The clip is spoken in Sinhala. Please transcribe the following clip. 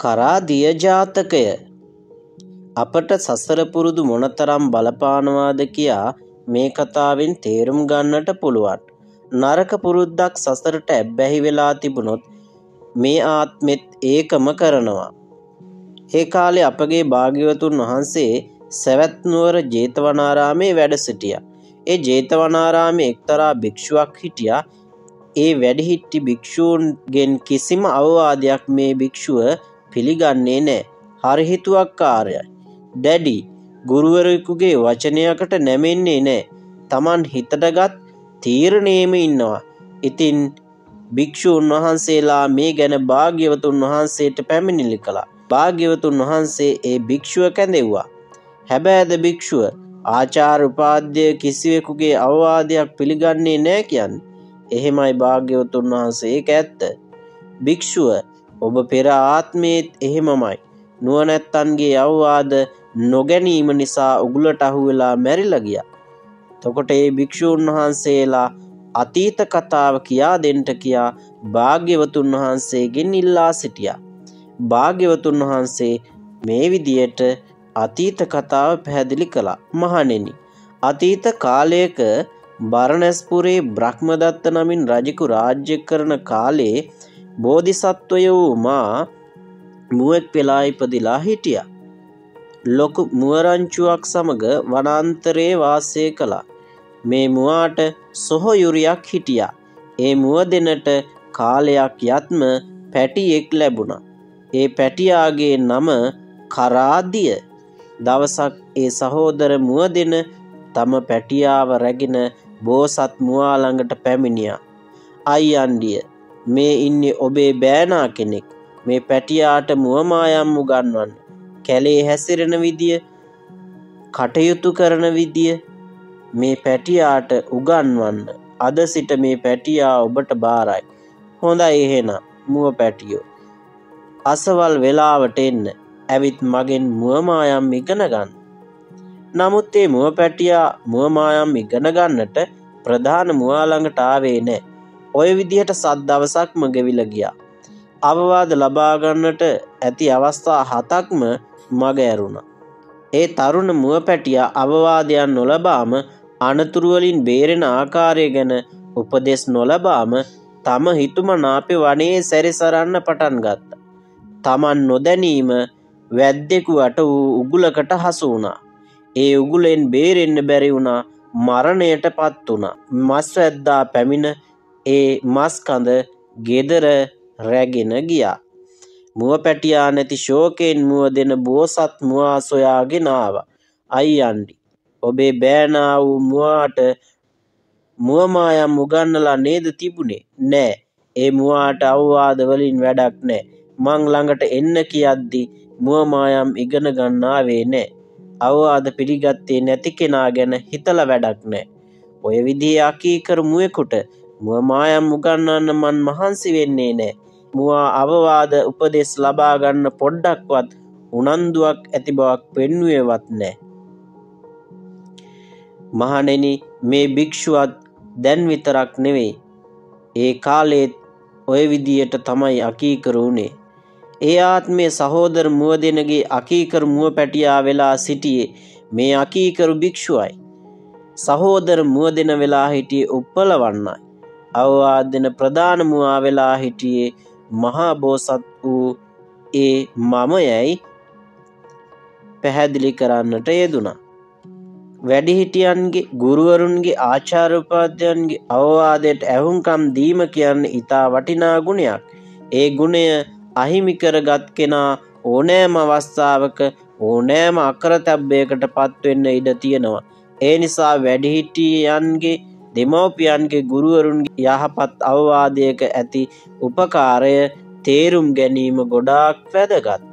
කරා දියජාතකය අපට සසර පුරුදු මොනතරම් බලපානවාද කියා මේ කතාවෙන් තේරුම් ගන්නට පුළුවන්. නරක පුරුද්දක් සසරට ඇබ්බැහි වෙලා තිබුණොත් මේ ආත්මෙත් ඒකම කරනවා. ඒ කාලේ අපගේ භාග්‍යවතුන් වහන්සේ සැවැත්නුවර ජේතවනාරාමේ වැඩ සිටිය. ඒ ජේතවනාරාමේ එක්තරා භික්ෂුවක් හිටියා ඒ වැඩිහිට්ටි භික්‍ෂූන්ගෙන් කිසිම අවවාදයක් මේ භික්‍ෂුව පිළිගන්නේ නෑ හරිහිතුවක්කාරයයි. දැඩි ගුරුවරකුගේ වචනයකට නැමෙන්නේ නෑ තමන් හිතටගත් තීරණේම ඉන්නවා. ඉතින් භික්‍ෂූන් වහන්සේලා මේ ගැන භාග්‍යවතුන් වහන්සේට පැමිණිලි කළා. භාග්‍යවතුන් වහන්සේ ඒ භික්‍ෂුව කැඳෙව්වා. හැබෑද භික්‍ෂුව ආචාර උපාධ්‍ය කිසිවෙකුගේ අවවාදයක් පිළිගන්නේ නෑ කියන්න. එහෙමයි භාග්‍යවතුන් වහන්සේ ඇත්ත. භික්‍ෂුව ඔබ පෙර ආත්මේත් එහෙමමයි. නුවනැත්තන්ගේ අවවාද නොගැනීම නිසා උගුලට අහුවෙලා මැරිලගිය. තොකොට ඒ භික්‍ෂූන් වහන්සේලා අතීත කතාව කියා දෙන්ට කියා භාග්‍යවතුන් වහන්සේගෙන් ඉල්ලා සිටිය. භාග්‍යවතුන් වහන්සේ මේ විදියට අතීත කතාව පැහැදිලි කළා මහනෙනි. අතීත කාලයක බරණැස්පුරේ බ්‍රහ්මදත්ත නමින් රජකු රාජ්‍ය කරන කාලේ බෝධිසත්වය වූ මා මුවෙක් වෙලා ඉපදිලා හිටිය. ලොකු මුවරංචුවක් සමග වනන්තරයේ වාසය කළා. මේ මුවාට සොහොයුරියක් හිටිය. ඒ මුව දෙනට කාලයක් යත්ම පැටියෙක් ලැබුණ. ඒ පැටියාගේ නම කරාදිය දවසක් ඒ සහෝදර මුව දෙන තම පැටියාව රැගෙන බෝසත් මුවාළඟට පැමිණිය. අයියන්ඩිය මේ ඉන්න ඔබේ බෑනා කෙනෙක්. මේ පැටියාට මුවමායම් උගන්වන්න. කැලේ හැසිරෙන විදිය කටයුතු කරන විදිය මේ පැටියාට උගන්වන්න. අද සිට මේ පැටියා ඔබට බාරයි. හොඳයි එහෙන මුව පැටියෝ. අසවල් වෙලාවට එන්න. ඇවිත් මගෙන් මුවමායම් ඉගෙන ගන්න. නමුත් ඒ මුව පැටියා මුවමායම් ඉගෙන ගන්නට ප්‍රධාන මුවාළඟට ආවේ නෑ ඔය විදිහට සත් දවසක්ම ගෙවිල ගියා අවවාද ලබාගන්නට ඇති අවස්ථා හතක්ම මග ඇරුණ. ඒ තරුණ මුව පැටිය අවවාදයන් නොලබාම අනතුරුවලින් බේරෙන ආකාරය ගැන උපදෙස් නොලබාම තම හිතුම නාපෙ වනේ සැරිසරන්න පටන් ගත්ත. තමන් නොදැනීම වැද්දෙකුවට වූ උගුලකට හසු වුණා. ඒ උගුලෙන් බේරෙන්න බැරි වුණා මරණයට පත් වුණ. මස් වැද්දා පැමිණ ඒ මස්කඳ ගෙදර රැගෙන ගියා. මුව පැටියා නැති ශෝකයෙන් මුව දෙන බෝසත් මුවා සොයාගෙනාව. අයියන්ඩි. ඔබේ බෑනා වූ මුවාට මුවමායම් උගන්නලා නේද තිබුණේ නෑ ඒ මුවාට අවවාද වලින් වැඩක් නෑ මං ළඟට එන්න කියද්දි මුවමායම් ඉගෙන ගන්නාවේ නෑ අවවාද පිළිගත්තේ නැති කෙනා ගැන හිතල වැඩක් නෑ ඔය විදිහ අකීකර මුවෙකුට මුවමායම් උගන්නන්න මන් මහන්සි වෙන්නේ නෑ මුවා අවවාද උපදෙස් ලබාගන්න පොඩ්ඩක්වත් උනන්දුවක් ඇති බවක් පෙන්නුවවත් නෑ. මහනෙන මේ භික්‍ෂුවත් දැන් විතරක් නෙවෙයි. ඒ කාලේත් ඔය විදියට තමයි අකීකරුණේ. ඒ ආත්මේ සහෝදර මුව දෙනගේ අකීකර මුව පැටියා වෙලා සිටියේ මේ අකීකරු භික්‍ෂුවයි. සහෝදර මුව දෙන වෙලා හිටියේ උප්පලවන්නයි. අවවාදන ප්‍රධාන මුවා වෙලා හිටියේ මහා බෝසත් වූ ඒ මම යැයි පැහැදිලි කරන්නට යෙදුනා. වැඩිහිටියන්ගේ ගුරුවරුන්ගේ ආචාරපාදයන්ගේ අවවාදයට ඇහුන්කම් දීම කියන්න ඉතා වටිනා ගුණයක්. ඒ ගුණය අහිමිකරගත් කෙනා ඕනෑම අවස්ථාවක ඕනෑම අකර තැබ්බයකට පත්වෙන්න ඉඩ තියෙනවා. ඒ නිසා වැඩිහිටියන්ගේ දෙමවපියන්ගේ ගුරුවරුන්ගේ යහපත් අවවාදයක ඇති උපකාරය තේරුම් ගැනීම ගොඩාක් වැදගත්.